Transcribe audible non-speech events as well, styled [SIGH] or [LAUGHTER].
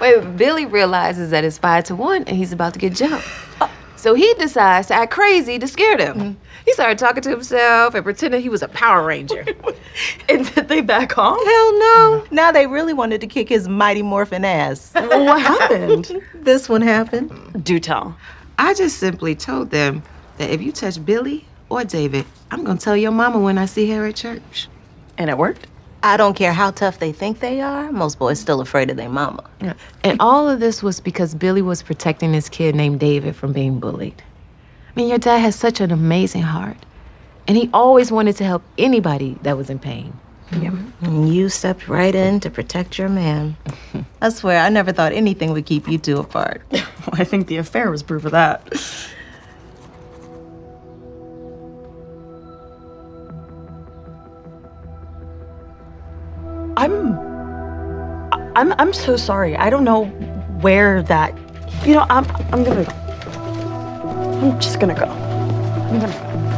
Wait, Billy realizes that it's five to one and he's about to get jumped. So he decides to act crazy to scare them. Mm-hmm. He started talking to himself and pretending he was a Power Ranger. [LAUGHS] And did they back off? Hell no. Now they really wanted to kick his mighty morphin ass. [LAUGHS] Well, what happened? [LAUGHS] this one happened. Do tell. I just simply told them that if you touch Billy or David, I'm gonna tell your mama when I see her at church. And it worked? I don't care how tough they think they are, most boys still afraid of their mama. And all of this was because Billy was protecting this kid named David from being bullied. I mean, your dad has such an amazing heart. And he always wanted to help anybody that was in pain. And you stepped right in to protect your man. [LAUGHS] I swear, I never thought anything would keep you two apart. Well, [LAUGHS] I think the affair was proof of that. I'm I'm I'm so sorry. I don't know where that you know, I'm I'm gonna. I'm just gonna go. I'm gonna go.